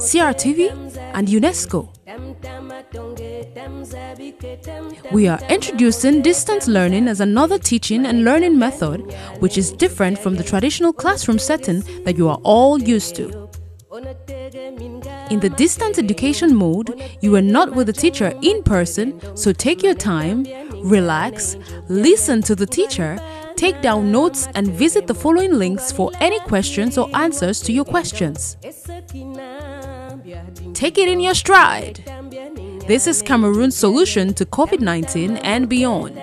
CRTV, and UNESCO. We are introducing distance learning as another teaching and learning method which is different from the traditional classroom setting that you are all used to. In the distance education mode, you are not with the teacher in person, so take your time, relax, listen to the teacher, take down notes, and visit the following links for any questions or answers to your questions. Take it in your stride. This is Cameroon's solution to COVID 19 and beyond.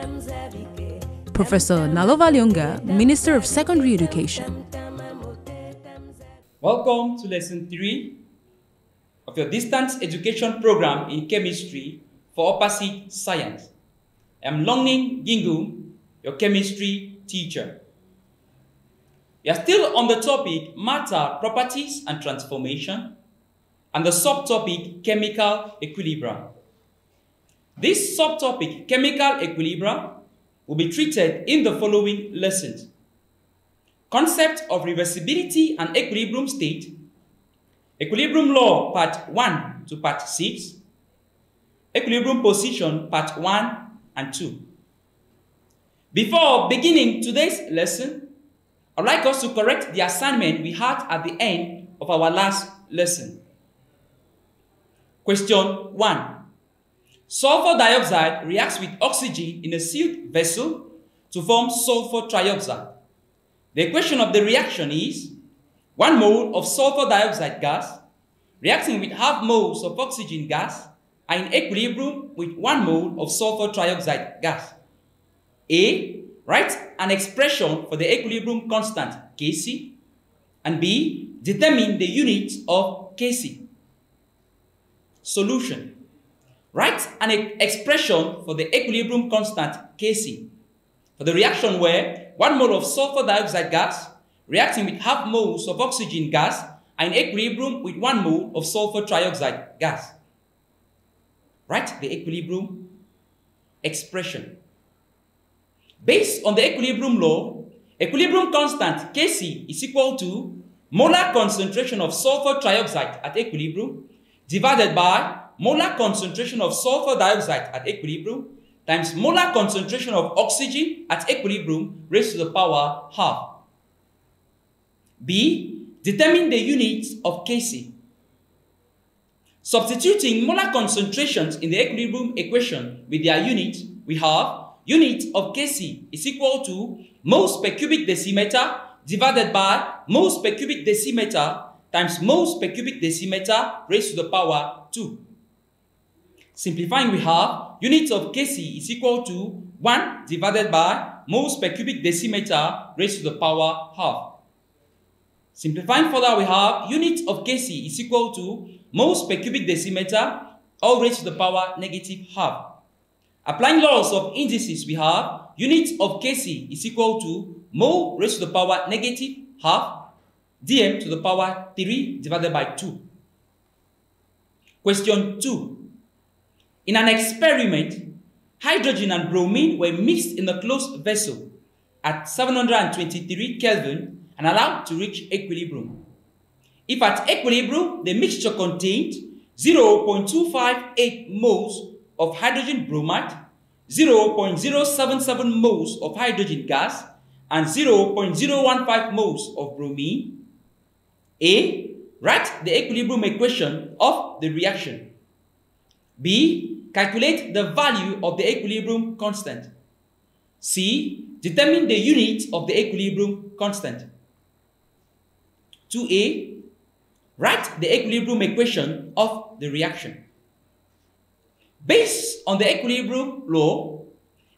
Professor Nalova Lyonga, Minister of Secondary Education. Welcome to lesson 3 of your distance education program in chemistry for upper sixth science. I'm Longning Gingu, your chemistry teacher. We are still on the topic matter properties and transformation and the subtopic chemical equilibrium. This subtopic chemical equilibrium will be treated in the following lessons. Concept of reversibility and equilibrium state, equilibrium law part 1 to part 6, equilibrium position part 1 and 2. Before beginning today's lesson, I'd like us to correct the assignment we had at the end of our last lesson. Question 1. Sulfur dioxide reacts with oxygen in a sealed vessel to form sulfur trioxide. The equation of the reaction is 1 mole of sulfur dioxide gas reacting with half moles of oxygen gas are in equilibrium with 1 mole of sulfur trioxide gas. A. Write an expression for the equilibrium constant Kc and B. Determine the unit of Kc. Solution. Write an expression for the equilibrium constant Kc for the reaction where 1 mole of sulfur dioxide gas reacting with half moles of oxygen gas are in equilibrium with 1 mole of sulfur trioxide gas. Write the equilibrium expression. Based on the equilibrium law, equilibrium constant Kc is equal to molar concentration of sulfur trioxide at equilibrium divided by molar concentration of sulfur dioxide at equilibrium times molar concentration of oxygen at equilibrium raised to the power half. B. Determine the units of Kc. Substituting molar concentrations in the equilibrium equation with their unit, we have unit of Kc is equal to moles per cubic decimeter divided by moles per cubic decimeter times moles per cubic decimeter raised to the power 2. Simplifying, we have units of Kc is equal to 1 divided by moles per cubic decimeter raised to the power half. Simplifying further, we have units of Kc is equal to moles per cubic decimeter all raised to the power negative half. Applying laws of indices, we have units of Kc is equal to mole raised to the power negative half dm to the power 3 divided by 2. Question 2. In an experiment, hydrogen and bromine were mixed in a closed vessel at 723 Kelvin and allowed to reach equilibrium. If at equilibrium, the mixture contained 0.258 moles of hydrogen bromide, 0.077 moles of hydrogen gas, and 0.015 moles of bromine, A. Write the equilibrium equation of the reaction. B. Calculate the value of the equilibrium constant. C. Determine the unit of the equilibrium constant. 2a. Write the equilibrium equation of the reaction. Based on the equilibrium law,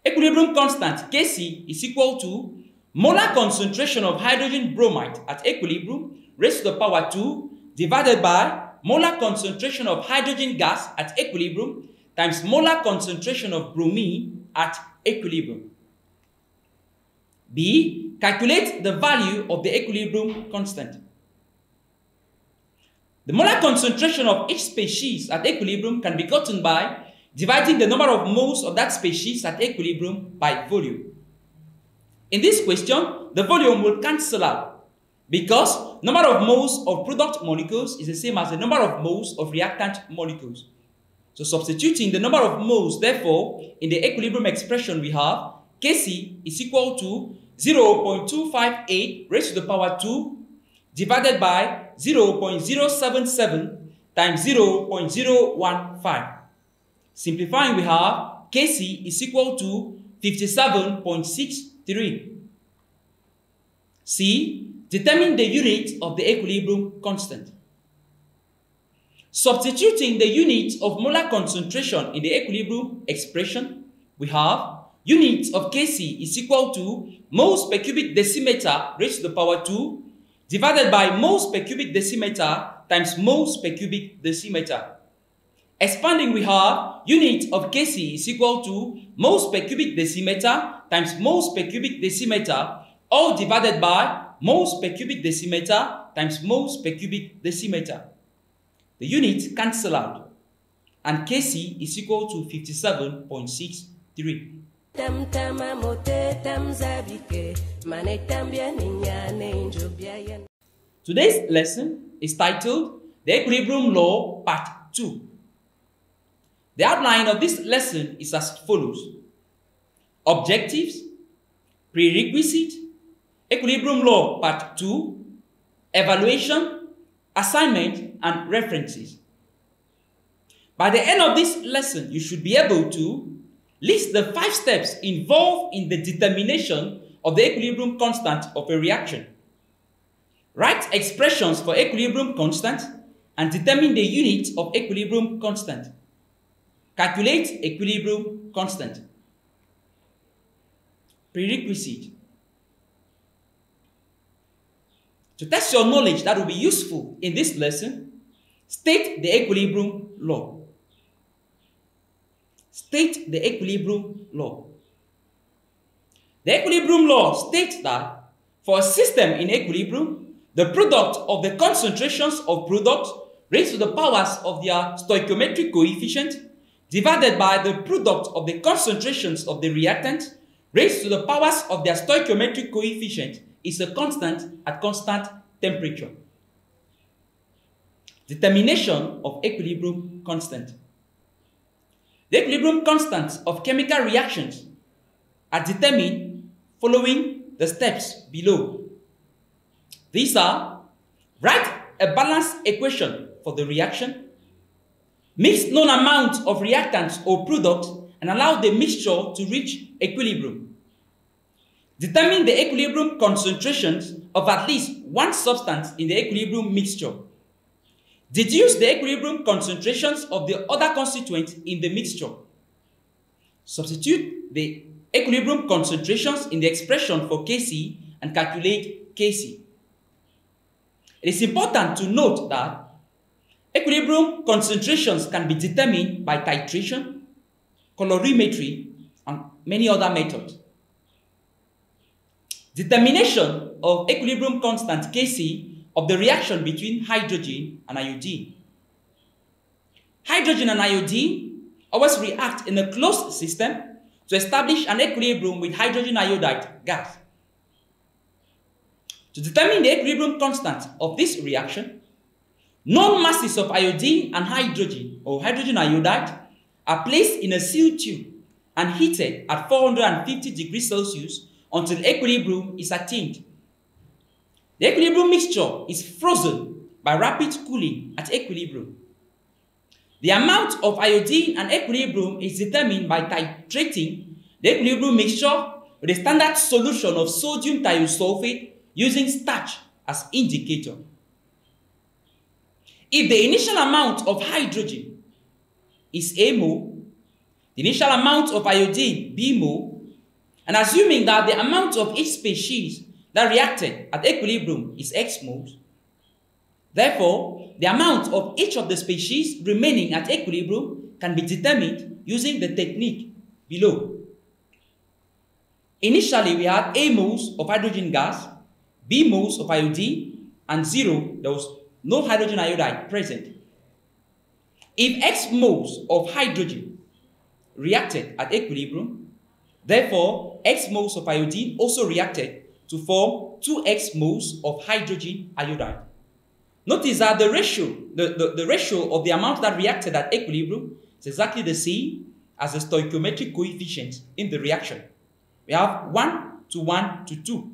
equilibrium constant Kc is equal to molar concentration of hydrogen bromide at equilibrium raised to the power 2 divided by molar concentration of hydrogen gas at equilibrium times molar concentration of bromine at equilibrium. B. Calculate the value of the equilibrium constant. The molar concentration of each species at equilibrium can be gotten by dividing the number of moles of that species at equilibrium by volume. In this question, the volume will cancel out because number of moles of product molecules is the same as the number of moles of reactant molecules. So substituting the number of moles, therefore, in the equilibrium expression we have, Kc is equal to 0.258 raised to the power 2 divided by 0.077 times 0.015. Simplifying, we have Kc is equal to 57.63. C. Determine the unit of the equilibrium constant. Substituting the unit of molar concentration in the equilibrium expression, we have unit of Kc is equal to moles per cubic decimeter raised to the power 2 divided by moles per cubic decimeter times moles per cubic decimeter. Expanding, we have unit of Kc is equal to moles per cubic decimeter times moles per cubic decimeter, all divided by moles per cubic decimeter times moles per cubic decimeter. The units cancel out, and Kc is equal to 57.63. Today's lesson is titled The Equilibrium Law Part 2. The outline of this lesson is as follows. Objectives, prerequisite, equilibrium law part 2, evaluation, assignment, and references. By the end of this lesson, you should be able to list the five steps involved in the determination of the equilibrium constant of a reaction. Write expressions for equilibrium constant and determine the unit of equilibrium constant. Calculate equilibrium constant. Prerequisite. To test your knowledge that will be useful in this lesson, state the equilibrium law. State the equilibrium law. The equilibrium law states that for a system in equilibrium, the product of the concentrations of products raised to the powers of their stoichiometric coefficient divided by the product of the concentrations of the reactant raised to the powers of their stoichiometric coefficient is a constant at constant temperature. Determination of equilibrium constant. The equilibrium constants of chemical reactions are determined following the steps below. These are write a balanced equation for the reaction Mix known amounts of reactants or product and allow the mixture to reach equilibrium. Determine the equilibrium concentrations of at least one substance in the equilibrium mixture. Deduce the equilibrium concentrations of the other constituents in the mixture. Substitute the equilibrium concentrations in the expression for Kc and calculate Kc. It is important to note that Equilibrium concentrations can be determined by titration, colorimetry, and many other methods. Determination of equilibrium constant Kc of the reaction between hydrogen and iodine. Hydrogen and iodine always react in a closed system to establish an equilibrium with hydrogen iodide gas. To determine the equilibrium constant of this reaction, Known masses of iodine and hydrogen or hydrogen iodide are placed in a sealed tube and heated at 450 degrees Celsius until equilibrium is attained. The equilibrium mixture is frozen by rapid cooling at equilibrium. The amount of iodine and equilibrium is determined by titrating the equilibrium mixture with a standard solution of sodium thiosulfate using starch as indicator. If the initial amount of hydrogen is A mole, the initial amount of iodine B mole, and assuming that the amount of each species that reacted at equilibrium is X moles, therefore, the amount of each of the species remaining at equilibrium can be determined using the technique below. Initially, we had A moles of hydrogen gas, B moles of iodine, and zero, there was no hydrogen iodide present. If X moles of hydrogen reacted at equilibrium, therefore X moles of iodine also reacted to form 2X moles of hydrogen iodide. Notice that the ratio, the, the, the ratio of the amount that reacted at equilibrium is exactly the same as the stoichiometric coefficient in the reaction. We have 1 to 1 to 2.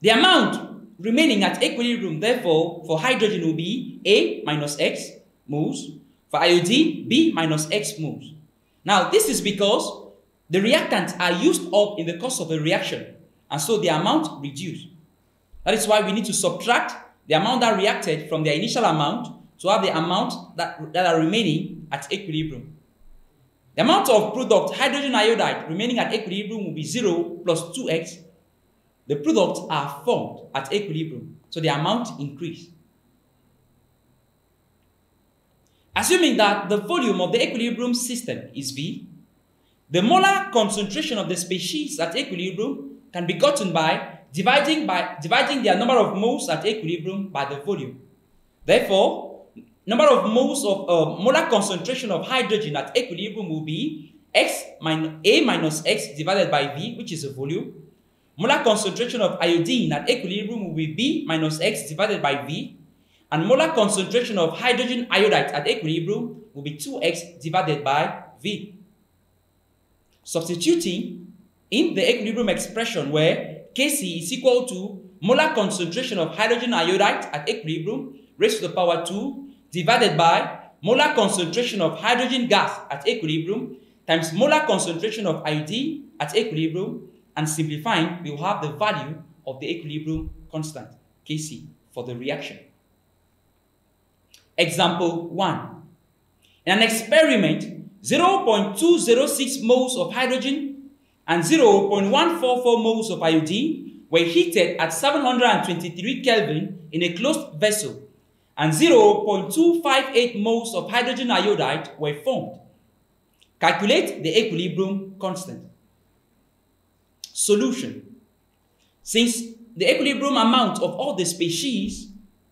The amount remaining at equilibrium, therefore, for hydrogen will be A minus X moles, for iodine, B minus X moles. Now, this is because the reactants are used up in the course of a reaction, and so the amount reduced. That is why we need to subtract the amount that reacted from the initial amount to have the amount that, that are remaining at equilibrium. The amount of product hydrogen iodide remaining at equilibrium will be 0 plus 2x. The products are formed at equilibrium, so the amount increased. Assuming that the volume of the equilibrium system is V, the molar concentration of the species at equilibrium can be gotten by dividing, by dividing their number of moles at equilibrium by the volume. Therefore, number of moles of uh, molar concentration of hydrogen at equilibrium will be x minus a minus x divided by v, which is the volume. Molar concentration of iodine at equilibrium will be b minus x divided by v. And molar concentration of hydrogen iodide at equilibrium will be 2x divided by v. Substituting in the equilibrium expression where Kc is equal to molar concentration of hydrogen iodide at equilibrium raised to the power 2 divided by molar concentration of hydrogen gas at equilibrium times molar concentration of iodine at equilibrium and simplifying we will have the value of the equilibrium constant Kc for the reaction. Example 1. In an experiment, 0.206 moles of hydrogen and 0.144 moles of iodine were heated at 723 Kelvin in a closed vessel and 0.258 moles of hydrogen iodide were formed. Calculate the equilibrium constant. Solution. Since the equilibrium amount of all the species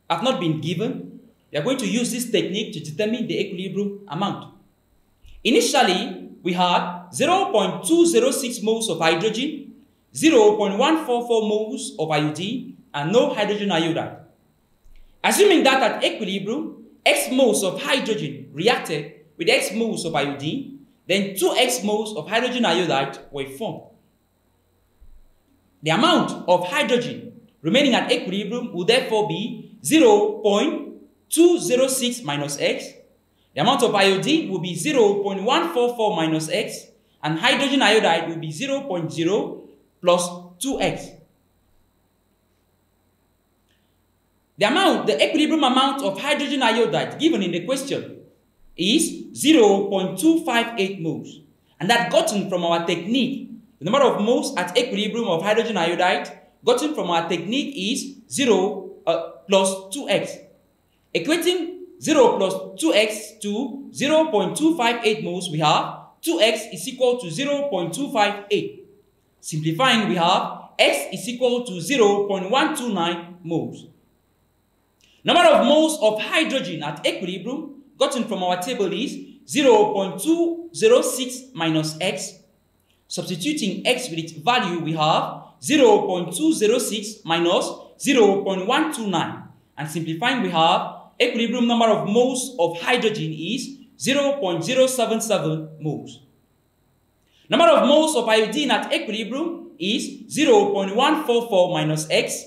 have not been given, we are going to use this technique to determine the equilibrium amount. Initially, we had 0.206 moles of hydrogen, 0.144 moles of iodine, and no hydrogen iodide. Assuming that at equilibrium, x moles of hydrogen reacted with x moles of iodine, then 2x moles of hydrogen iodide were formed. The amount of hydrogen remaining at equilibrium will therefore be 0.206 minus x. The amount of iodine will be 0.144 minus x, and hydrogen iodide will be 0.0 plus 2x. The amount, the equilibrium amount of hydrogen iodide given in the question is 0.258 moles. And that gotten from our technique, the number of moles at equilibrium of hydrogen iodide gotten from our technique is 0 uh, plus 2x. Equating 0 plus 2x to 0.258 moles, we have 2x is equal to 0.258. Simplifying, we have x is equal to 0.129 moles. Number of moles of hydrogen at equilibrium gotten from our table is 0.206 minus x. Substituting x with its value, we have 0.206 minus 0.129. And simplifying, we have equilibrium number of moles of hydrogen is 0.077 moles. Number of moles of iodine at equilibrium is 0.144 minus x.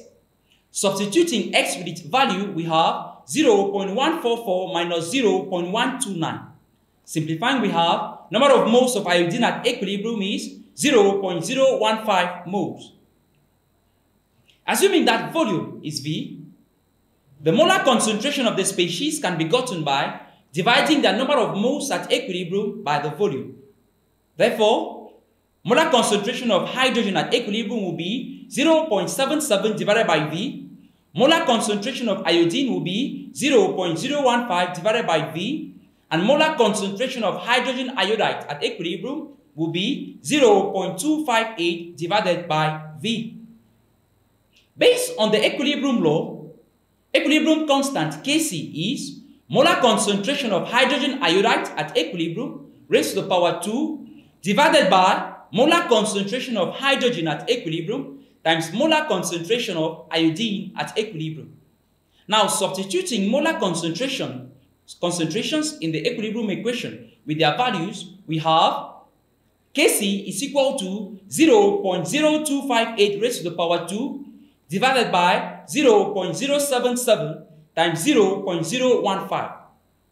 Substituting x with its value, we have 0.144 minus 0.129. Simplifying, we have number of moles of iodine at equilibrium is 0.015 moles. Assuming that volume is V, the molar concentration of the species can be gotten by dividing the number of moles at equilibrium by the volume. Therefore, molar concentration of hydrogen at equilibrium will be 0.77 divided by V. Molar concentration of iodine will be 0.015 divided by V. And molar concentration of hydrogen iodide at equilibrium will be 0.258 divided by V. Based on the equilibrium law, equilibrium constant Kc is molar concentration of hydrogen iodide at equilibrium raised to the power 2 divided by molar concentration of hydrogen at equilibrium times molar concentration of iodine at equilibrium. Now substituting molar concentration concentrations in the equilibrium equation with their values, we have Kc is equal to 0.0258 raised to the power 2 divided by 0.077 times 0.015.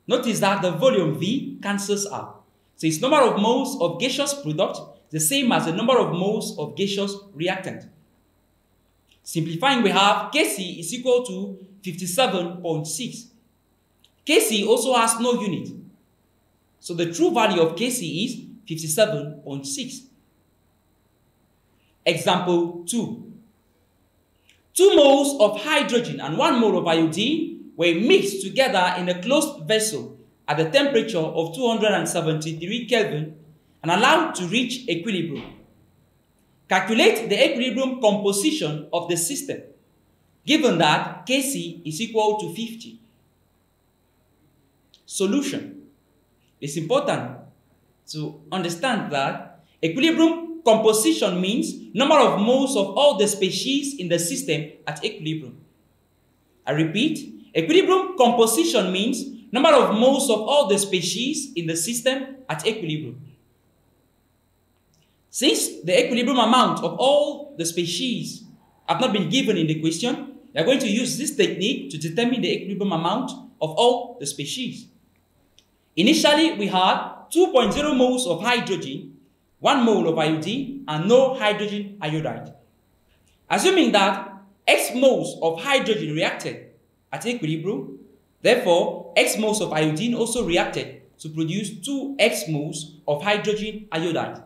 Notice that the volume V cancels out. So its number of moles of gaseous product the same as the number of moles of gaseous reactant. Simplifying, we have Kc is equal to 57.6. Kc also has no unit. So the true value of Kc is 57.6. Example 2. 2 moles of hydrogen and 1 mole of iodine were mixed together in a closed vessel at the temperature of 273 Kelvin and allowed to reach equilibrium. Calculate the equilibrium composition of the system, given that Kc is equal to 50. Solution. It's important to understand that equilibrium composition means number of moles of all the species in the system at equilibrium. I repeat, equilibrium composition means number of moles of all the species in the system at equilibrium. Since the equilibrium amount of all the species have not been given in the question, we are going to use this technique to determine the equilibrium amount of all the species. Initially, we had 2.0 moles of hydrogen, 1 mole of iodine, and no hydrogen iodide. Assuming that X moles of hydrogen reacted at equilibrium, therefore X moles of iodine also reacted to produce 2X moles of hydrogen iodide.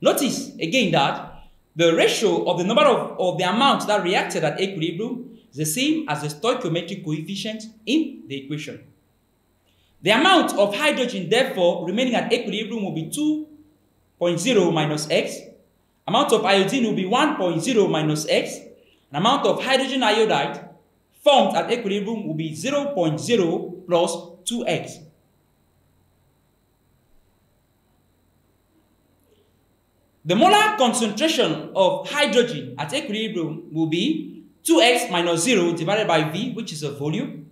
Notice again that the ratio of the number of, of the amount that reacted at equilibrium is the same as the stoichiometric coefficient in the equation. The amount of hydrogen, therefore, remaining at equilibrium will be 2.0 minus x. Amount of iodine will be 1.0 minus x. An amount of hydrogen iodide formed at equilibrium will be 0.0 plus 2x. The molar concentration of hydrogen at equilibrium will be 2x minus 0 divided by V, which is a volume.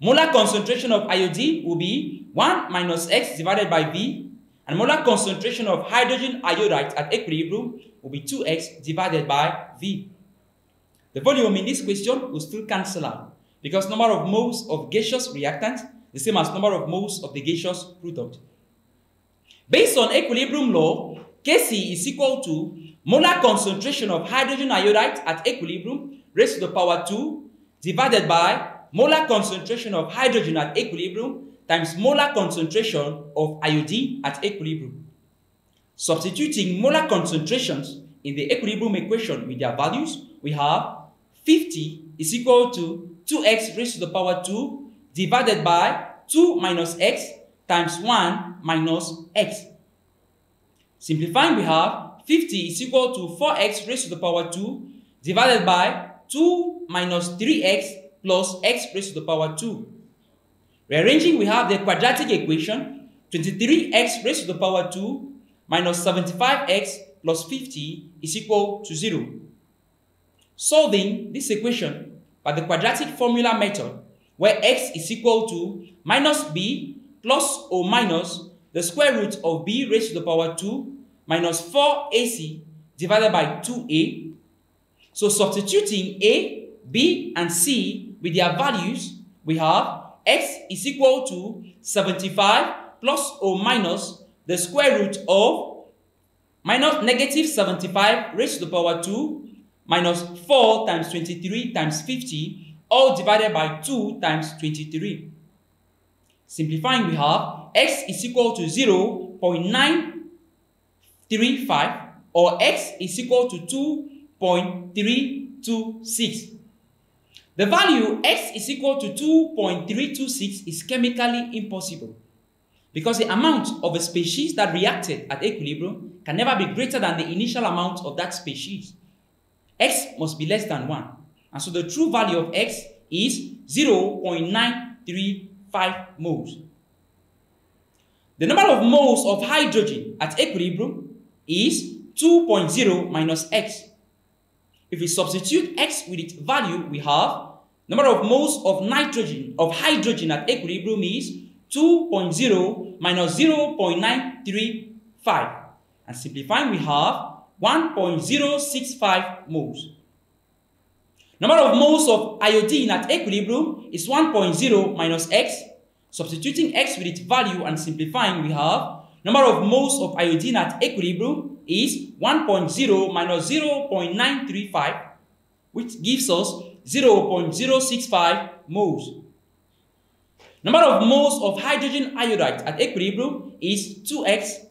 Molar concentration of iodine will be 1 minus x divided by V, and molar concentration of hydrogen iodide at equilibrium will be 2x divided by V. The volume in this question will still cancel out because number of moles of gaseous reactant the same as number of moles of the gaseous product. Based on equilibrium law, Kc is equal to molar concentration of hydrogen iodide at equilibrium raised to the power 2 divided by molar concentration of hydrogen at equilibrium times molar concentration of iodine at equilibrium. Substituting molar concentrations in the equilibrium equation with their values, we have 50 is equal to 2x raised to the power 2 divided by 2 minus x times 1 minus x. Simplifying, we have 50 is equal to 4x raised to the power 2 divided by 2 minus 3x plus x raised to the power 2. Rearranging, we have the quadratic equation 23x raised to the power 2 minus 75x plus 50 is equal to 0. Solving this equation by the quadratic formula method, where x is equal to minus b plus or minus the square root of b raised to the power 2 minus 4ac divided by 2a. So substituting a, b, and c with their values, we have x is equal to 75 plus or minus the square root of minus negative 75 raised to the power 2 minus 4 times 23 times 50 all divided by 2 times 23. Simplifying, we have x is equal to 0 0.935 or x is equal to 2.326. The value x is equal to 2.326 is chemically impossible because the amount of a species that reacted at equilibrium can never be greater than the initial amount of that species. x must be less than 1. And so the true value of x is 0.935 moles. The number of moles of hydrogen at equilibrium is 2.0 minus x. If we substitute x with its value, we have number of moles of nitrogen, of hydrogen at equilibrium is 2.0 minus 0.935. And simplifying, we have 1.065 moles. Number of moles of iodine at equilibrium is 1.0 minus x. Substituting x with its value and simplifying, we have number of moles of iodine at equilibrium is 1.0 minus 0.935, which gives us 0.065 moles. Number of moles of hydrogen iodide at equilibrium is 2x.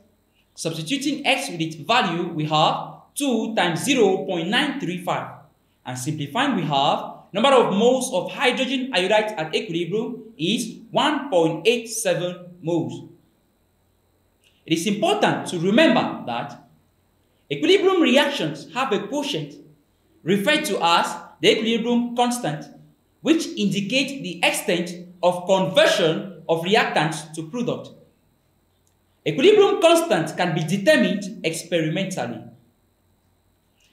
Substituting x with its value, we have 2 times 0.935. And simplifying, we have number of moles of hydrogen iodide at equilibrium is 1.87 moles. It is important to remember that equilibrium reactions have a quotient referred to as the equilibrium constant, which indicates the extent of conversion of reactants to product. Equilibrium constant can be determined experimentally.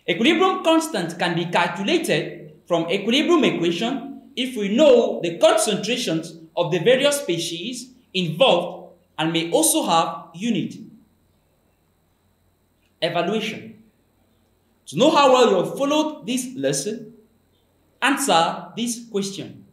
Equilibrium constant can be calculated from equilibrium equation if we know the concentrations of the various species involved and may also have unit. Evaluation. To know how well you have followed this lesson, answer this question.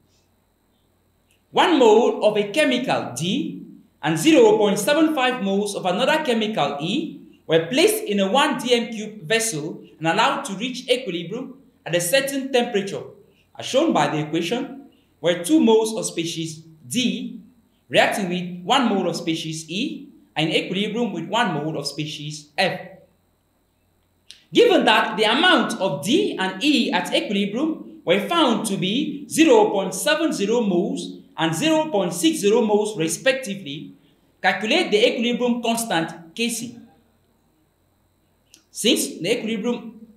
One mole of a chemical D and 0.75 moles of another chemical E were placed in a 1 dm cube vessel and allowed to reach equilibrium at a certain temperature, as shown by the equation, where 2 moles of species D reacting with 1 mole of species E and in equilibrium with 1 mole of species F. Given that the amount of D and E at equilibrium were found to be 0.70 moles and 0.60 moles respectively, calculate the equilibrium constant Kc. Since the equilibrium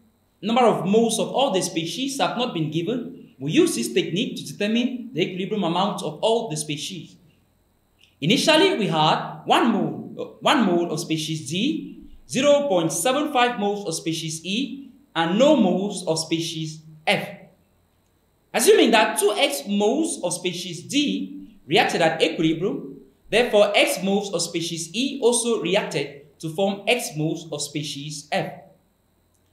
number of moles of all the species have not been given, we use this technique to determine the equilibrium amount of all the species. Initially, we had 1 mole, uh, 1 mole of species D, 0.75 moles of species E, and no moles of species F. Assuming that 2x moles of species D reacted at equilibrium, therefore x moles of species E also reacted to form x moles of species F.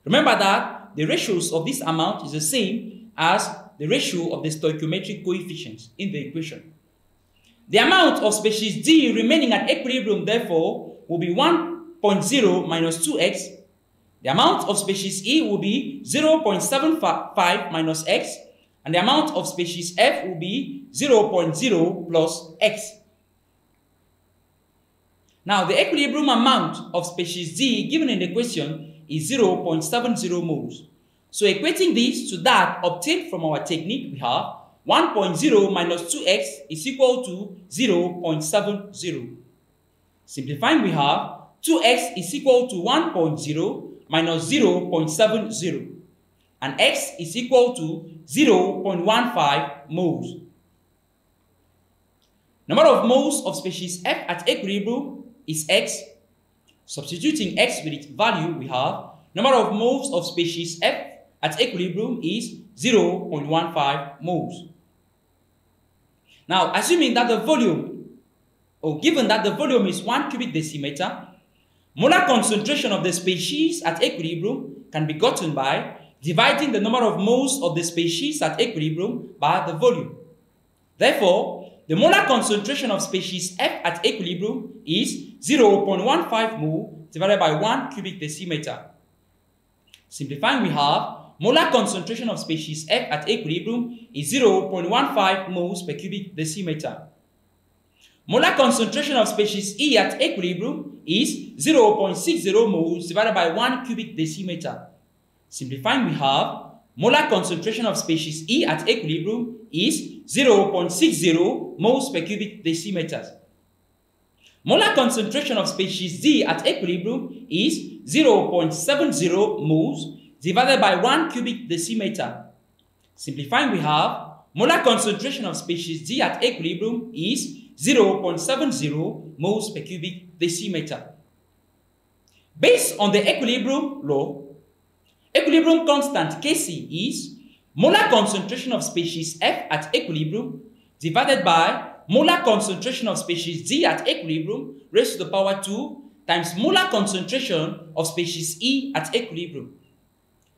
Remember that the ratios of this amount is the same as the ratio of the stoichiometric coefficients in the equation. The amount of species D remaining at equilibrium, therefore, will be 1.0 minus 2x. The amount of species E will be 0.75 minus x and the amount of species f will be 0.0 plus x. Now, the equilibrium amount of species D given in the question is 0.70 moles. So equating this to that obtained from our technique, we have 1.0 minus 2x is equal to 0.70. Simplifying, we have 2x is equal to 1.0 minus 0.70 and x is equal to 0.15 moles. Number of moles of species F at equilibrium is x. Substituting x with its value, we have number of moles of species F at equilibrium is 0.15 moles. Now, assuming that the volume, or given that the volume is 1 cubic decimeter, molar concentration of the species at equilibrium can be gotten by dividing the number of moles of the species at equilibrium by the volume. Therefore, the molar concentration of species F at equilibrium is 0.15 mole divided by 1 cubic decimeter. Simplifying, we have molar concentration of species F at equilibrium is 0.15 moles per cubic decimeter. Molar concentration of species E at equilibrium is 0.60 moles divided by 1 cubic decimeter. Simplifying, we have molar concentration of species E at equilibrium is 0.60 moles per cubic decimeters. molar concentration of species D at equilibrium is 0.70 moles divided by 1 cubic decimeter. Simplifying, we have molar concentration of species D at equilibrium is 0.70 moles per cubic decimeter. Based on the equilibrium law, equilibrium constant Kc is molar concentration of species F at equilibrium divided by molar concentration of species D at equilibrium raised to the power 2 times molar concentration of species E at equilibrium.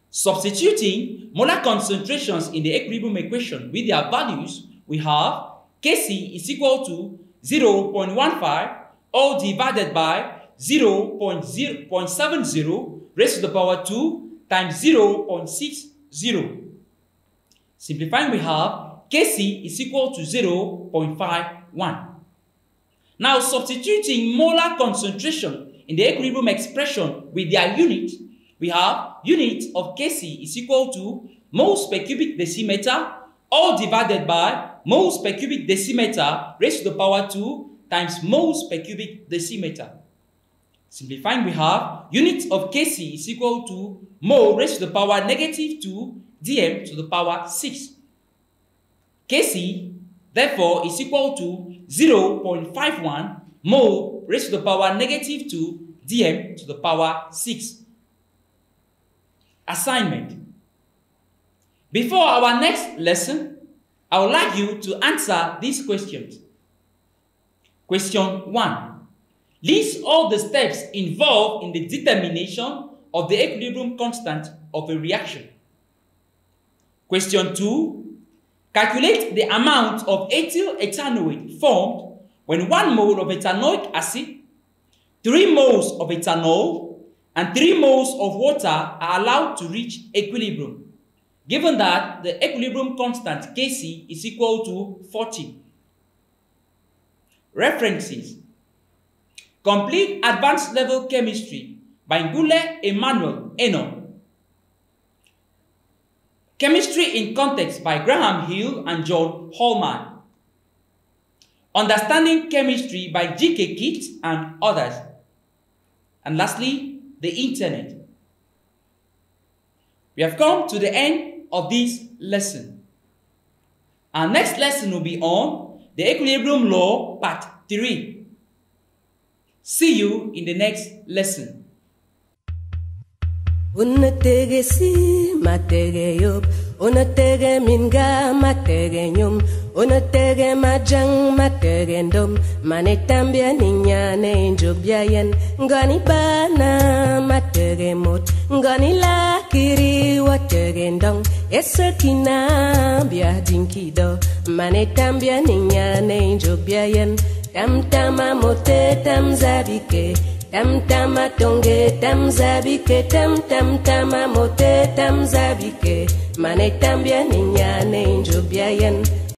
Substituting molar concentrations in the equilibrium equation with their values, we have Kc is equal to 0.15 all divided by 0.0.70 raised to the power 2 times 0.60. Simplifying, we have Kc is equal to 0.51. Now, substituting molar concentration in the equilibrium expression with their unit, we have unit of Kc is equal to moles per cubic decimeter all divided by moles per cubic decimeter raised to the power 2 times moles per cubic decimeter. Simplifying, we have units of Kc is equal to mole raised to the power negative 2 dm to the power 6. Kc, therefore, is equal to 0.51 mole raised to the power negative 2 dm to the power 6. Assignment. Before our next lesson, I would like you to answer these questions. Question 1. List all the steps involved in the determination of the equilibrium constant of a reaction. Question 2. Calculate the amount of ethyl ethanoate formed when 1 mole of ethanoic acid, 3 moles of ethanol, and 3 moles of water are allowed to reach equilibrium, given that the equilibrium constant Kc is equal to 40. References Complete Advanced Level Chemistry by Ngule Emmanuel Eno. Chemistry in Context by Graham Hill and John Holman. Understanding Chemistry by G.K. Kitt and others. And lastly, the Internet. We have come to the end of this lesson. Our next lesson will be on the Equilibrium Law, Part 3. See you in the next lesson. Unatege si matege yop Unatege unotege majang mategendom manetambia ninyane njobyayen ngani bana matege mot. Ngani lakiri wategendong esetina bia dinkido manetambia ninyane njobyayen tamtama mote tamzabike tamtama tonge tamzabike tamtamtama mote tamzabike manetambia ninyane njobyayen tam,